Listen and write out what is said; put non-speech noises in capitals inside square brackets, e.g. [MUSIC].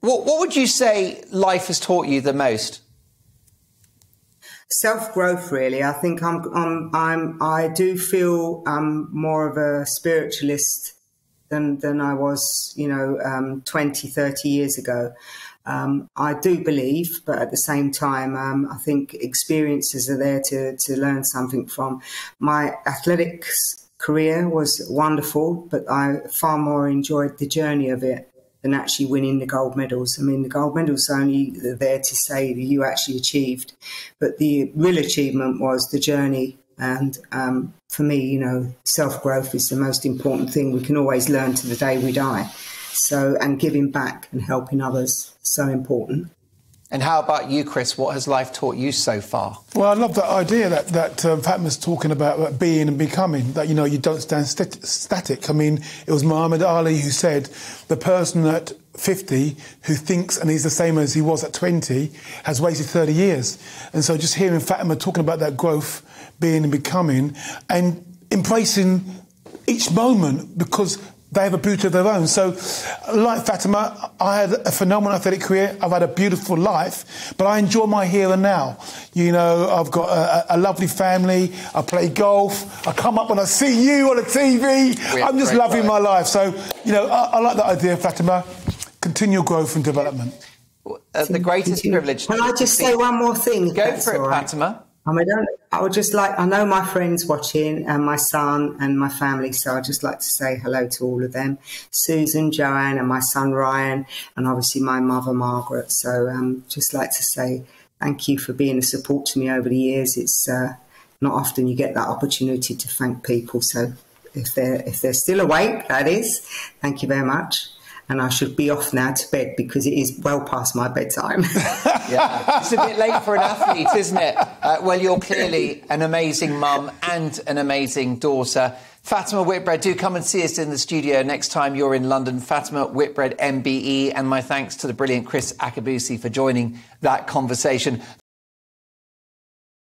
What, what would you say life has taught you the most? Self growth, really. I think I'm, I'm, I'm, I do feel I'm more of a spiritualist than, than I was, you know, um, 20, 30 years ago. Um, I do believe, but at the same time, um, I think experiences are there to, to learn something from. My athletics career was wonderful, but I far more enjoyed the journey of it than actually winning the gold medals. I mean, the gold medals are only there to say that you actually achieved, but the real achievement was the journey. And um, for me, you know, self growth is the most important thing. We can always learn to the day we die. So, and giving back and helping others, so important. And how about you, Kriss? What has life taught you so far? Well, I love that idea that that um, Fatima's talking about, about being and becoming. That you know you don't stand st- static. I mean, it was Muhammad Ali who said, "The person at 50 who thinks and he's the same as he was at 20 has wasted 30 years." And so, just hearing Fatima talking about that growth, being and becoming, and embracing each moment because they have a beauty of their own. So, like Fatima, I had a phenomenal athletic career. I've had a beautiful life, but I enjoy my here and now. You know, I've got a, a lovely family. I play golf. I come up when I see you on the TV. I'm just loving my life. So, you know, I, I like that idea, Fatima. Continual growth and development. Uh, the greatest privilege. Can I just say one more thing? Go for it, right. Fatima. I mean, I would just like, I know my friends watching and my son and my family, so I'd just like to say hello to all of them Susan, Joanne, and my son Ryan, and obviously my mother Margaret. So um, just like to say thank you for being a support to me over the years. It's uh, not often you get that opportunity to thank people. So if they're, if they're still awake, that is, thank you very much and I should be off now to bed because it is well past my bedtime. [LAUGHS] yeah, it's a bit late for an athlete, isn't it? Uh, well, you're clearly an amazing mum and an amazing daughter. Fatima Whitbread, do come and see us in the studio next time you're in London. Fatima Whitbread, MBE, and my thanks to the brilliant Kriss Akabusi for joining that conversation.